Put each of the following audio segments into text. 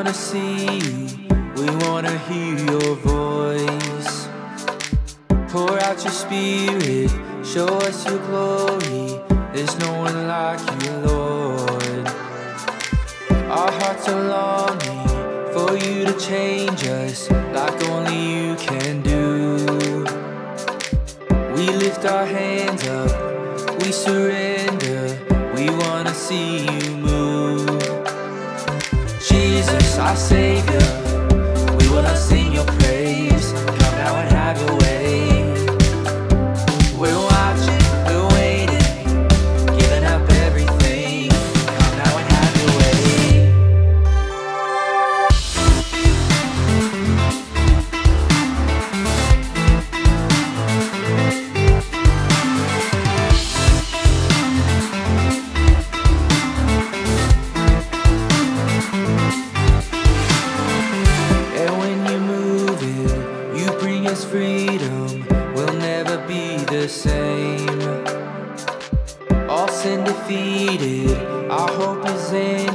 wanna see we wanna hear your voice. Pour out your spirit, show us your glory. There's no one like you, Lord. Our hearts are longing for you to change us like only you can do. We lift our hands up, we surrender, we wanna see you Jesus, our the same. All sin defeated, our hope is in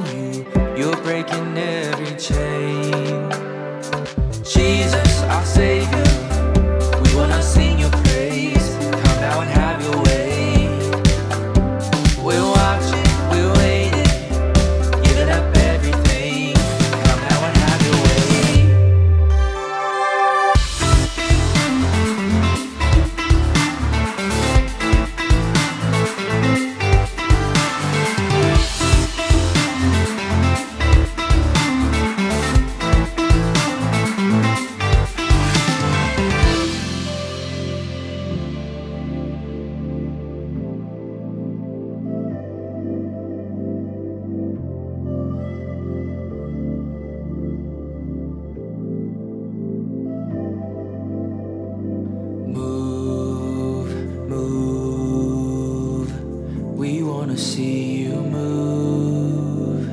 wanna see you move.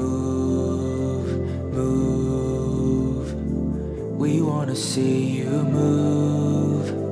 Move, move. We wanna see you move.